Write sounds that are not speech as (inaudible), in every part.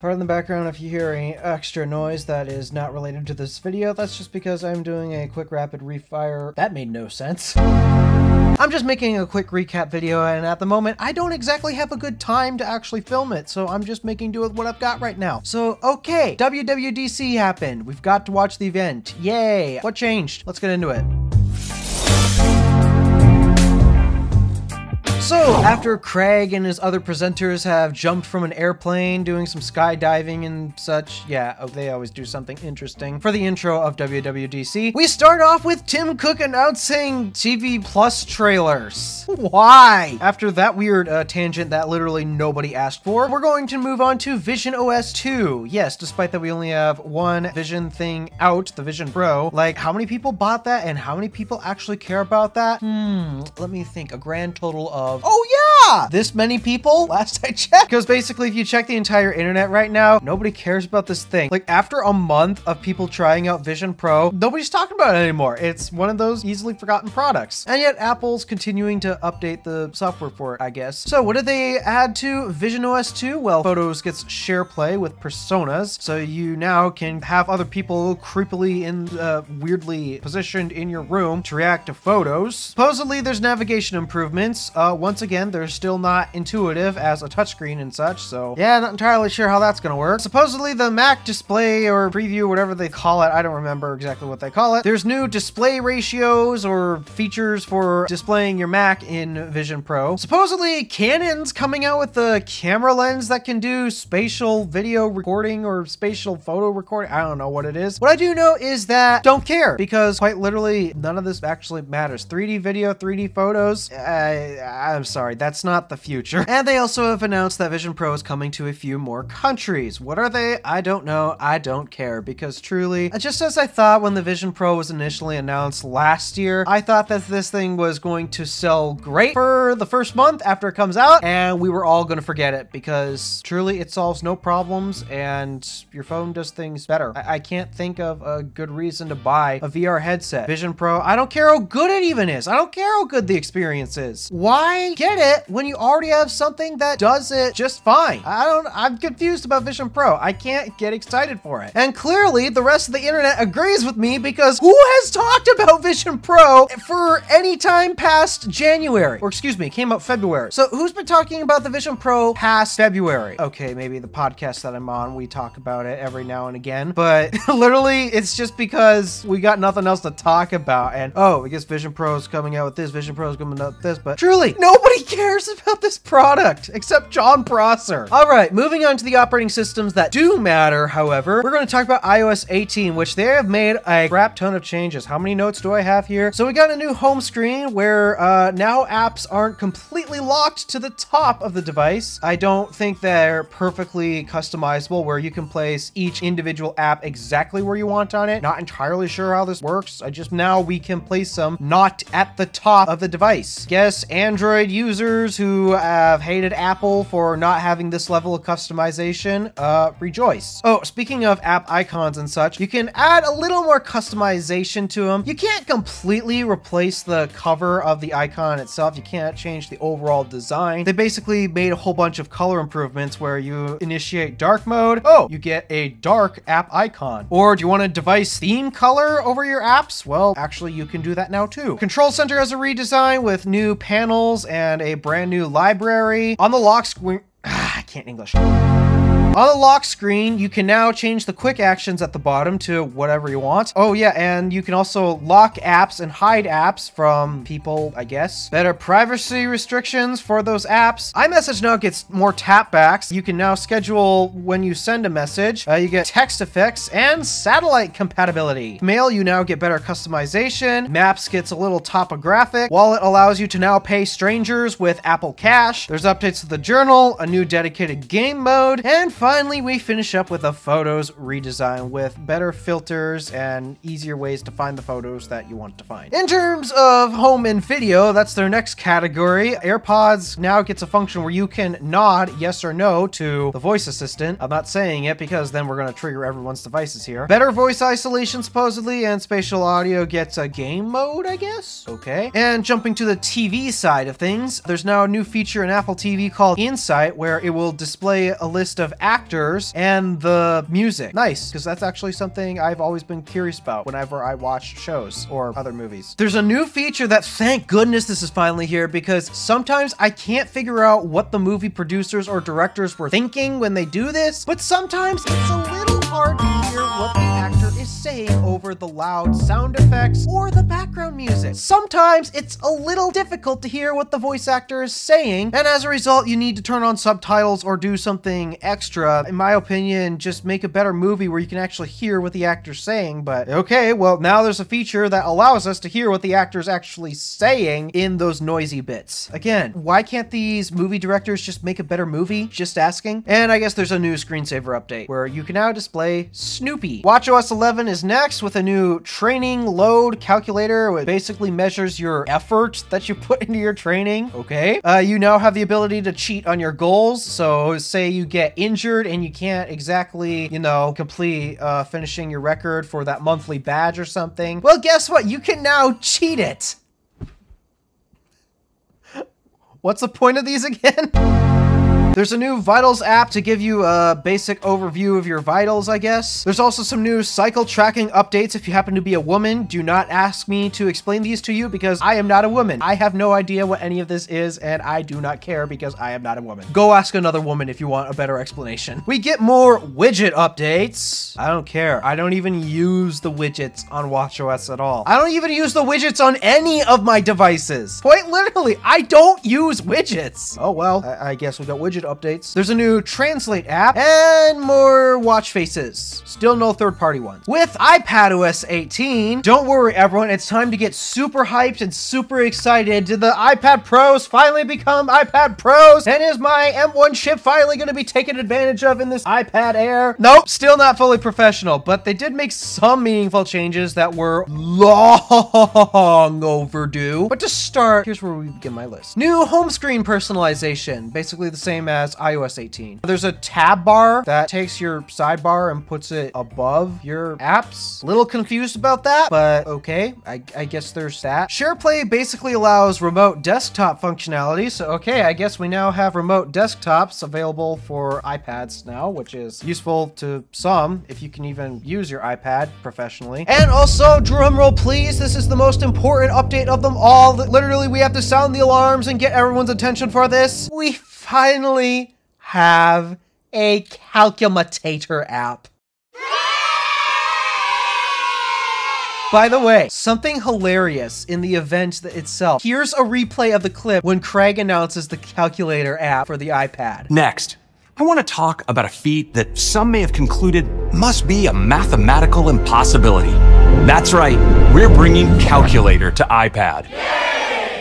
Pardon in the background if you hear any extra noise that is not related to this video, that's just because I'm doing a quick rapid refire. That made no sense. I'm just making a quick recap video and at the moment I don't exactly have a good time to actually film it, so I'm just making do with what I've got right now. So, okay, WWDC happened. We've got to watch the event. Yay! What changed? Let's get into it. So, after Craig and his other presenters have jumped from an airplane doing some skydiving and such, yeah, oh, they always do something interesting for the intro of WWDC, we start off with Tim Cook announcing TV Plus trailers. (laughs) Why? After that weird uh, tangent that literally nobody asked for, we're going to move on to Vision OS 2. Yes, despite that we only have one Vision thing out, the Vision Pro, like how many people bought that and how many people actually care about that? Hmm, let me think, a grand total of of, oh yeah, this many people (laughs) last I checked. Because basically if you check the entire internet right now, nobody cares about this thing. Like after a month of people trying out Vision Pro, nobody's talking about it anymore. It's one of those easily forgotten products. And yet Apple's continuing to update the software for it, I guess. So what did they add to Vision OS 2? Well, Photos gets SharePlay with personas. So you now can have other people creepily and uh, weirdly positioned in your room to react to photos. Supposedly there's navigation improvements. Uh, once again, they're still not intuitive as a touchscreen and such, so yeah, not entirely sure how that's gonna work. Supposedly the Mac display or preview, whatever they call it, I don't remember exactly what they call it. There's new display ratios or features for displaying your Mac in Vision Pro. Supposedly Canon's coming out with the camera lens that can do spatial video recording or spatial photo recording. I don't know what it is. What I do know is that don't care because quite literally none of this actually matters. 3D video, 3D photos, I, I'm sorry, that's not the future. And they also have announced that Vision Pro is coming to a few more countries. What are they? I don't know. I don't care because truly, just as I thought when the Vision Pro was initially announced last year, I thought that this thing was going to sell great for the first month after it comes out and we were all going to forget it because truly it solves no problems and your phone does things better. I, I can't think of a good reason to buy a VR headset. Vision Pro, I don't care how good it even is. I don't care how good the experience is. Why get it when you already have something that does it just fine. I don't, I'm confused about Vision Pro. I can't get excited for it. And clearly the rest of the internet agrees with me because who has talked about (laughs) Vision Pro for any time past January? Or excuse me, came out February. So who's been talking about the Vision Pro past February? Okay, maybe the podcast that I'm on, we talk about it every now and again, but (laughs) literally it's just because we got nothing else to talk about. And oh, I guess Vision Pro is coming out with this, Vision Pro is coming out with this, but truly, Nobody cares about this product except Jon Prosser. All right, moving on to the operating systems that do matter, however, we're going to talk about iOS 18, which they have made a crap ton of changes. How many notes do I have here? So we got a new home screen where uh, now apps aren't completely locked to the top of the device. I don't think they're perfectly customizable where you can place each individual app exactly where you want on it. Not entirely sure how this works. I just now we can place them not at the top of the device. Guess Android Android users who have hated Apple for not having this level of customization, uh, rejoice. Oh, speaking of app icons and such, you can add a little more customization to them. You can't completely replace the cover of the icon itself. You can't change the overall design. They basically made a whole bunch of color improvements where you initiate dark mode. Oh, you get a dark app icon. Or do you want a device theme color over your apps? Well, actually you can do that now too. Control Center has a redesign with new panels and and a brand new library. On the lock screen, (sighs) I can't English. On the lock screen, you can now change the quick actions at the bottom to whatever you want. Oh yeah, and you can also lock apps and hide apps from people, I guess. Better privacy restrictions for those apps. iMessage now gets more tapbacks. You can now schedule when you send a message. Uh, you get text effects and satellite compatibility. Mail, you now get better customization. Maps gets a little topographic. Wallet allows you to now pay strangers with Apple Cash. There's updates to the journal, a new dedicated game mode, and finally, we finish up with a photos redesign with better filters and easier ways to find the photos that you want to find. In terms of home and video, that's their next category. AirPods now gets a function where you can nod yes or no to the voice assistant. I'm not saying it because then we're going to trigger everyone's devices here. Better voice isolation supposedly and spatial audio gets a game mode, I guess? Okay. And jumping to the TV side of things, there's now a new feature in Apple TV called Insight where it will display a list of apps actors and the music. Nice, because that's actually something I've always been curious about whenever I watch shows or other movies. There's a new feature that thank goodness this is finally here because sometimes I can't figure out what the movie producers or directors were thinking when they do this, but sometimes it's a little hard to hear what the actor is saying over the loud sound effects or the background music. Sometimes it's a little difficult to hear what the voice actor is saying, and as a result, you need to turn on subtitles or do something extra. In my opinion, just make a better movie where you can actually hear what the actor's saying, but okay, well, now there's a feature that allows us to hear what the actor's actually saying in those noisy bits. Again, why can't these movie directors just make a better movie? Just asking. And I guess there's a new screensaver update where you can now display Snoopy. WatchOS 11 is next with a new training load calculator, which basically measures your effort that you (laughs) put into your training. Okay. Uh, you now have the ability to cheat on your goals. So say you get injured and you can't exactly, you know, complete uh, finishing your record for that monthly badge or something. Well, guess what? You can now cheat it. (laughs) What's the point of these again? (laughs) There's a new Vitals app to give you a basic overview of your vitals, I guess. There's also some new cycle tracking updates if you happen to be a woman. Do not ask me to explain these to you because I am not a woman. I have no idea what any of this is and I do not care because I am not a woman. Go ask another woman if you want a better explanation. We get more widget updates. I don't care. I don't even use the widgets on WatchOS at all. I don't even use the widgets on any of my devices. Quite literally, I don't use widgets. Oh well, I, I guess we got widget updates. There's a new translate app and more watch faces. Still no third party ones. With iPadOS 18, don't worry everyone, it's time to get super hyped and super excited. Did the iPad Pros finally become iPad Pros? And is my M1 chip finally going to be taken advantage of in this iPad Air? Nope, still not fully professional, but they did make some meaningful changes that were long overdue. But to start, here's where we begin my list. New home screen personalization, basically the same as iOS 18. There's a tab bar that takes your sidebar and puts it above your apps. A little confused about that, but okay, I, I guess there's that. SharePlay basically allows remote desktop functionality, so okay, I guess we now have remote desktops available for iPads now, which is useful to some if you can even use your iPad professionally. And also, drumroll please, this is the most important update of them all. Literally, we have to sound the alarms and get everyone's attention for this. We finally have a calculator app. By the way, something hilarious in the event itself. Here's a replay of the clip when Craig announces the calculator app for the iPad. Next, I want to talk about a feat that some may have concluded must be a mathematical impossibility. That's right, we're bringing Calculator to iPad.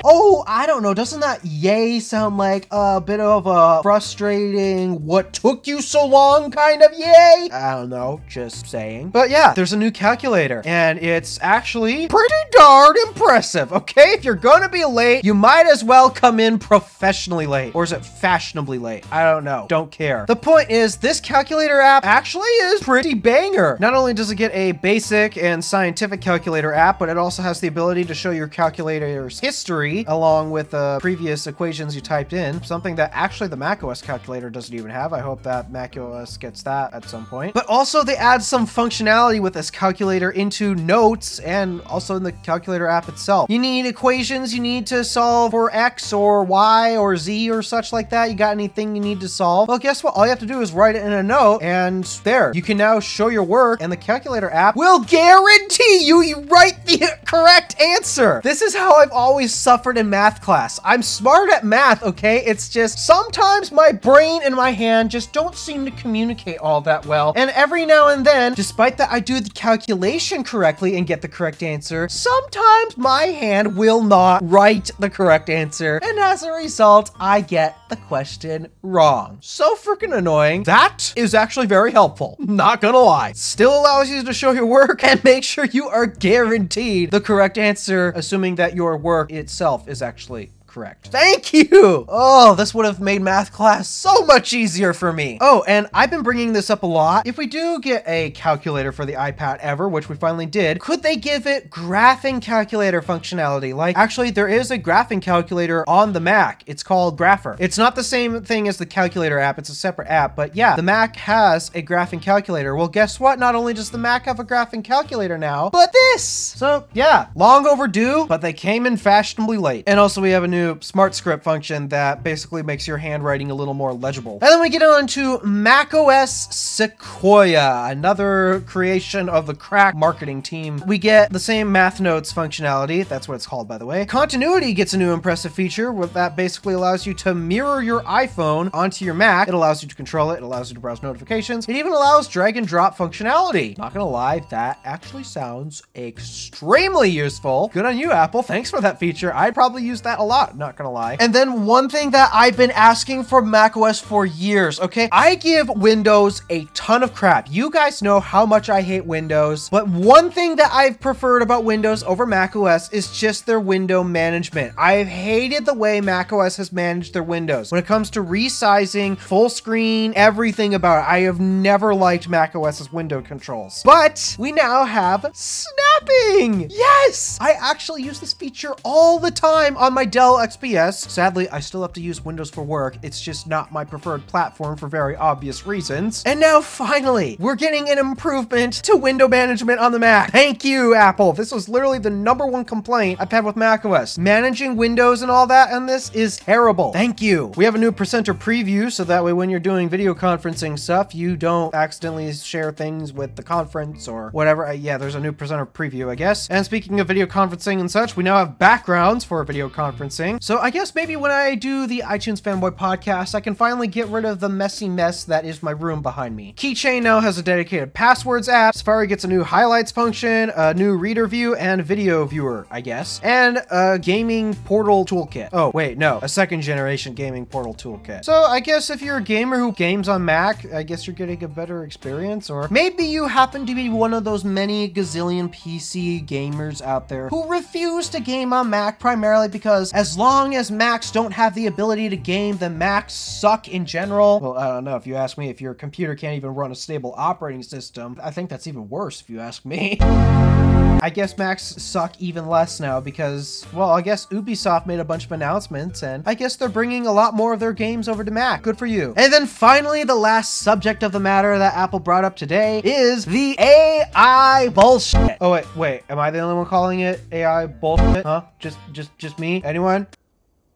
Oh, I don't know. Doesn't that yay sound like a bit of a frustrating, what took you so long kind of yay? I don't know. Just saying. But yeah, there's a new calculator and it's actually pretty darn impressive. Okay. If you're to be late, you might as well come in professionally late. Or is it fashionably late? I don't know. Don't care. The point is this calculator app actually is pretty banger. Not only does it get a basic and scientific calculator app, but it also has the ability to show your calculator's history along with the uh, previous equations you typed in, something that actually the macOS calculator doesn't even have. I hope that macOS gets that at some point. But also they add some functionality with this calculator into notes and also in the calculator app itself. You need equations you need to solve for X or Y or Z or such like that. You got anything you need to solve? Well, guess what? All you have to do is write it in a note and there, you can now show your work and the calculator app will guarantee you you write the (laughs) correct answer. This is how I've always suffered suffered in math class. I'm smart at math, okay? It's just sometimes my brain and my hand just don't seem to communicate all that well. And every now and then, despite that I do the calculation correctly and get the correct answer, sometimes my hand will not write the correct answer. And as a result, I get the question wrong. So freaking annoying. That is actually very helpful. Not gonna lie. Still allows you to show your work (laughs) and make sure you are guaranteed the correct answer, assuming that your work itself itself is actually correct. Thank you! Oh, this would have made math class so much easier for me. Oh, and I've been bringing this up a lot. If we do get a calculator for the iPad ever, which we finally did, could they give it graphing calculator functionality? Like, actually, there is a graphing calculator on the Mac. It's called Grapher. It's not the same thing as the calculator app. It's a separate app, but yeah, the Mac has a graphing calculator. Well, guess what? Not only does the Mac have a graphing calculator now, but this! So yeah, long overdue, but they came in fashionably late. And also we have a new smart script function that basically makes your handwriting a little more legible. And then we get on to macOS Sequoia, another creation of the crack marketing team. We get the same math notes functionality. That's what it's called, by the way. Continuity gets a new impressive feature that basically allows you to mirror your iPhone onto your Mac. It allows you to control it. It allows you to browse notifications. It even allows drag and drop functionality. Not gonna lie, that actually sounds extremely useful. Good on you, Apple. Thanks for that feature. I'd probably use that a lot, not gonna lie. And then one thing that I've been asking for macOS for years, okay? I give Windows a ton of crap. You guys know how much I hate Windows, but one thing that I've preferred about Windows over macOS is just their window management. I've hated the way macOS has managed their windows. When it comes to resizing, full screen, everything about it, I have never liked macOS's window controls. But we now have snapping! Yes! I actually use this feature all the time on my Dell XPS. Sadly, I still have to use Windows for work. It's just not my preferred platform for very obvious reasons. And now finally, we're getting an improvement to window management on the Mac. Thank you, Apple. This was literally the number one complaint I've had with macOS. Managing Windows and all that on this is terrible. Thank you. We have a new presenter preview, so that way when you're doing video conferencing stuff, you don't accidentally share things with the conference or whatever. Uh, yeah, there's a new presenter preview, I guess. And speaking of video conferencing and such, we now have backgrounds for video conferencing. So I guess maybe when I do the iTunes Fanboy podcast, I can finally get rid of the messy mess that is my room behind me. Keychain now has a dedicated passwords app. Safari gets a new highlights function, a new reader view, and video viewer, I guess. And a gaming portal toolkit. Oh, wait, no, a second generation gaming portal toolkit. So I guess if you're a gamer who games on Mac, I guess you're getting a better experience, or maybe you happen to be one of those many gazillion PC gamers out there who refuse to game on Mac primarily because as long as Macs don't have the ability to game, then Macs suck in general. Well, I don't know. If you ask me, if your computer can't even run a stable operating system, I think that's even worse if you ask me. (laughs) I guess Macs suck even less now because, well, I guess Ubisoft made a bunch of announcements and I guess they're bringing a lot more of their games over to Mac. Good for you. And then finally, the last subject of the matter that Apple brought up today is the AI bullshit. Oh, wait, wait. Am I the only one calling it AI bullshit? Huh? Just, just, just me? Anyone?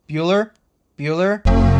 Bueller? Bueller?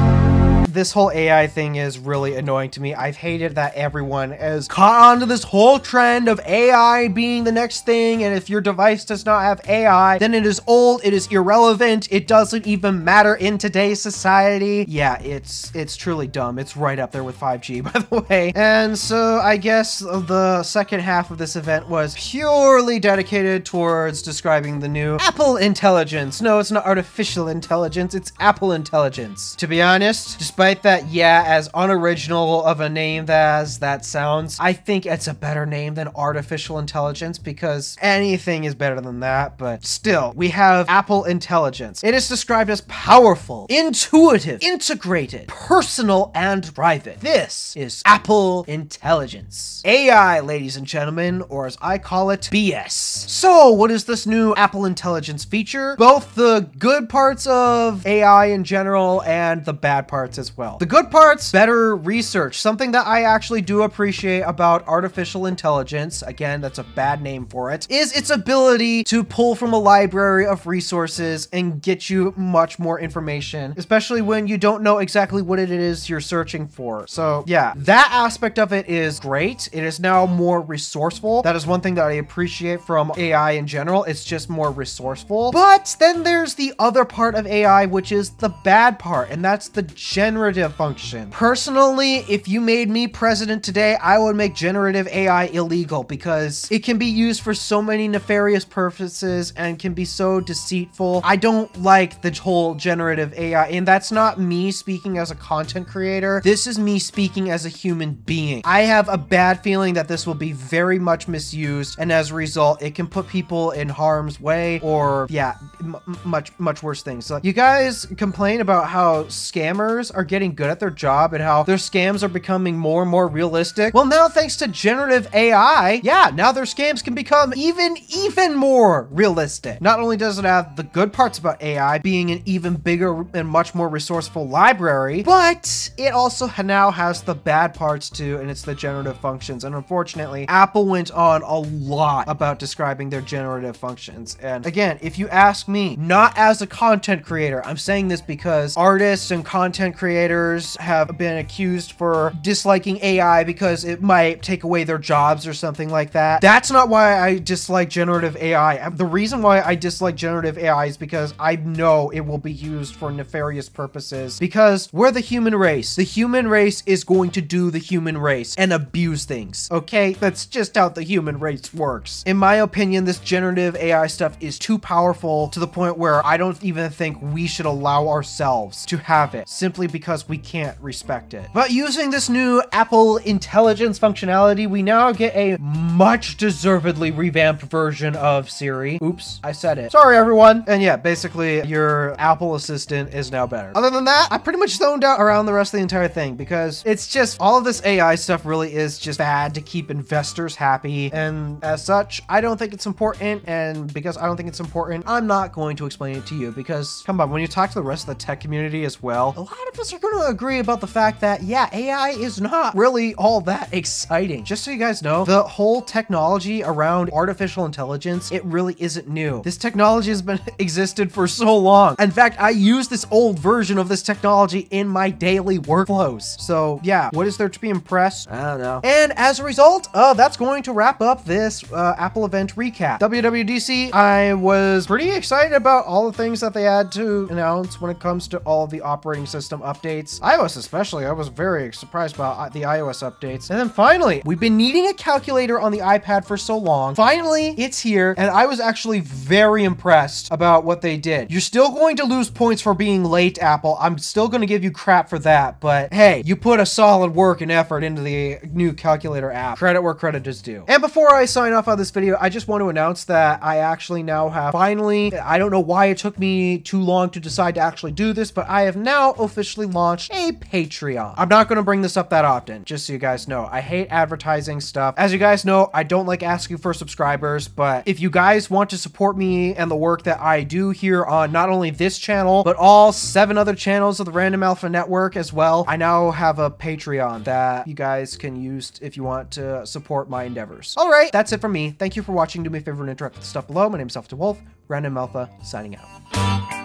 This whole AI thing is really annoying to me. I've hated that everyone has caught on to this whole trend of AI being the next thing. And if your device does not have AI, then it is old, it is irrelevant, it doesn't even matter in today's society. Yeah, it's it's truly dumb. It's right up there with 5G, (laughs) by the way. And so I guess the second half of this event was purely dedicated towards describing the new Apple intelligence. No, it's not artificial intelligence, it's Apple intelligence. To be honest, despite Despite that, yeah, as unoriginal of a name as that sounds, I think it's a better name than artificial intelligence because anything is better than that, but still, we have Apple Intelligence. It is described as powerful, intuitive, integrated, personal, and private. This is Apple Intelligence. AI, ladies and gentlemen, or as I call it, BS. So, what is this new Apple Intelligence feature? Both the good parts of AI in general and the bad parts as well. The good parts, better research. Something that I actually do appreciate about artificial intelligence, again, that's a bad name for it, is its ability to pull from a library of resources and get you much more information, especially when you don't know exactly what it is you're searching for. So yeah, that aspect of it is great. It is now more resourceful. That is one thing that I appreciate from AI in general. It's just more resourceful. But then there's the other part of AI, which is the bad part, and that's the general generative function. Personally, if you made me president today, I would make generative AI illegal because it can be used for so many nefarious purposes and can be so deceitful. I don't like the whole generative AI, and that's not me speaking as a content creator. This is me speaking as a human being. I have a bad feeling that this will be very much misused, and as a result, it can put people in harm's way or, yeah, much, much worse things. So you guys complain about how scammers are getting good at their job and how their scams are becoming more and more realistic. Well, now thanks to generative AI, yeah, now their scams can become even, even more realistic. Not only does it have the good parts about AI being an even bigger and much more resourceful library, but it also now has the bad parts too, and it's the generative functions. And unfortunately, Apple went on a lot about describing their generative functions. And again, if you ask me, not as a content creator, I'm saying this because artists and content creators have been accused for disliking AI because it might take away their jobs or something like that. That's not why I dislike generative AI. The reason why I dislike generative AI is because I know it will be used for nefarious purposes because we're the human race. The human race is going to do the human race and abuse things, okay? That's just how the human race works. In my opinion, this generative AI stuff is too powerful to the point where I don't even think we should allow ourselves to have it simply because we can't respect it. But using this new Apple intelligence functionality, we now get a much deservedly revamped version of Siri. Oops, I said it. Sorry, everyone. And yeah, basically your Apple Assistant is now better. Other than that, I pretty much zoned out around the rest of the entire thing because it's just all of this AI stuff really is just bad to keep investors happy. And as such, I don't think it's important. And because I don't think it's important, I'm not going to explain it to you because come on, when you talk to the rest of the tech community as well, a lot of us are going to agree about the fact that yeah, AI is not really all that exciting. Just so you guys know, the whole technology around artificial intelligence, it really isn't new. This technology has been (laughs) existed for so long. In fact, I use this old version of this technology in my daily workflows. So yeah, what is there to be impressed? I don't know. And as a result, uh, that's going to wrap up this uh, Apple event recap. WWDC, I was pretty excited about all the things that they had to announce when it comes to all the operating system updates. iOS especially, I was very surprised about uh, the iOS updates. And then finally, we've been needing a calculator on the iPad for so long. Finally, it's here, and I was actually very impressed about what they did. You're still going to lose points for being late, Apple. I'm still going to give you crap for that, but hey, you put a solid work and effort into the new calculator app. Credit where credit is due. And before I sign off on this video, I just want to announce that I actually now have finally, I don't know why it took me too long to decide to actually do this, but I have now officially launched a Patreon. I'm not to bring this up that often, just so you guys know. I hate advertising stuff. As you guys know, I don't like asking for subscribers, but if you guys want to support me and the work that I do here on not only this channel, but all seven other channels of the Random Alpha Network as well, I now have a Patreon that you guys can use if you want to support my endeavors. All right, that's it from me. Thank you for watching. Do me a favor and interact with the stuff below. My name is Alpha Wolf, Random Alpha, signing out.